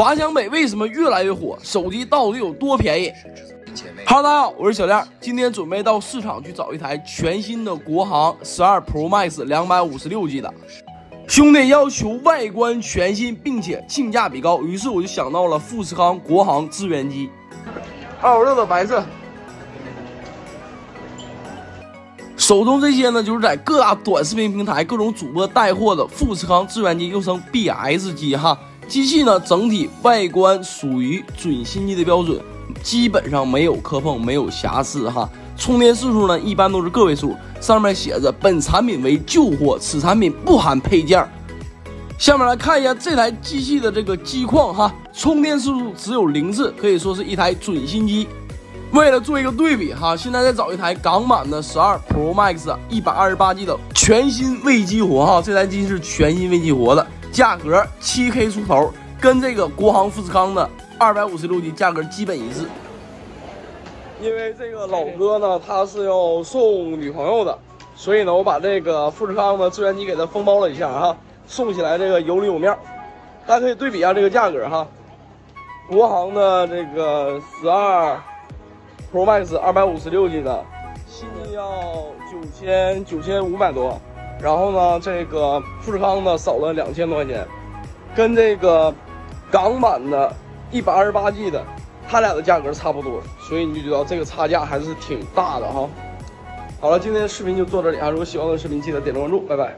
华强北为什么越来越火？手机到底有多便宜？Hello，大家好，我是小亮，今天准备到市场去找一台全新的国行十二 Pro Max 两百五十六 G 的。兄弟要求外观全新，并且性价比高，于是我就想到了富士康国行资源机，二五六的白色。手中这些呢，就是在各大短视频平台、各种主播带货的富士康资源机，又称 BS 机哈。机器呢，整体外观属于准新机的标准，基本上没有磕碰，没有瑕疵哈。充电次数呢，一般都是个位数，上面写着本产品为旧货，此产品不含配件。下面来看一下这台机器的这个机况哈，充电次数只有零次，可以说是一台准新机。为了做一个对比哈，现在再找一台港版的十二 Pro Max 一百二十八 G 的全新未激活哈，这台机器是全新未激活的。价格七 K 出头，跟这个国行富士康的二百五十六 G 价格基本一致。因为这个老哥呢，他是要送女朋友的，所以呢，我把这个富士康的资源机给他封包了一下哈，送起来这个有里有面。大家可以对比一下这个价格哈，国行的这个十二 Pro Max 二百五十六 G 的，新机要九千九千五百多。然后呢，这个富士康的少了两千多块钱，跟这个港版的一百二十八 G 的，它俩的价格差不多，所以你就知道这个差价还是挺大的哈。好了，今天的视频就做这里啊，如果喜欢我的视频，记得点个关注，拜拜。